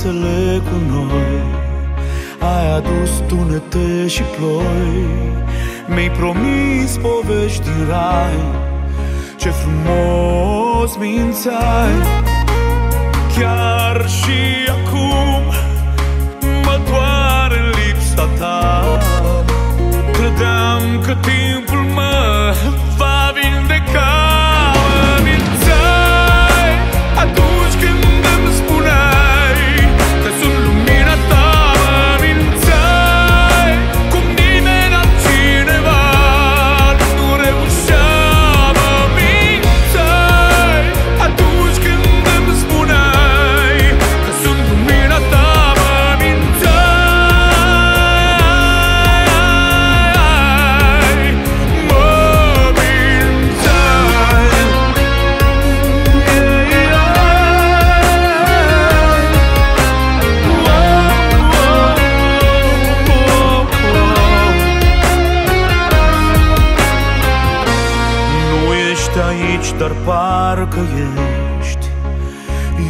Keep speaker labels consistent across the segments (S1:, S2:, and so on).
S1: visele cu noi. Ai adus tunete și ploi Mi-ai promis povești din rai. Ce frumos mințai Chiar și acum Mă doare lipsa ta. Credeam că timpul aici, dar parcă ești.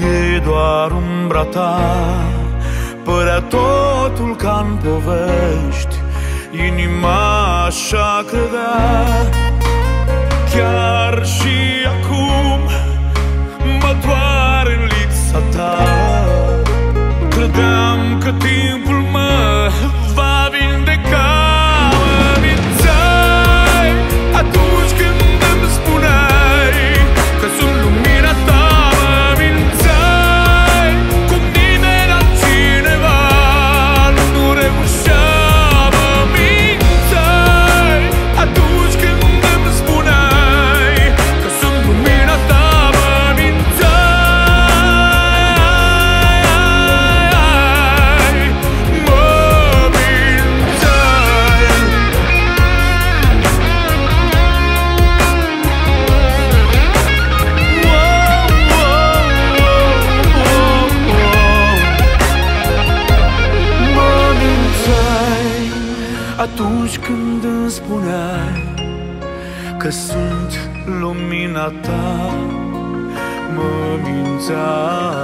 S1: E doar umbra ta. Părea totul ca în povești. Inima așa credea atunci când îmi spuneai Că sunt lumina ta Mă mințai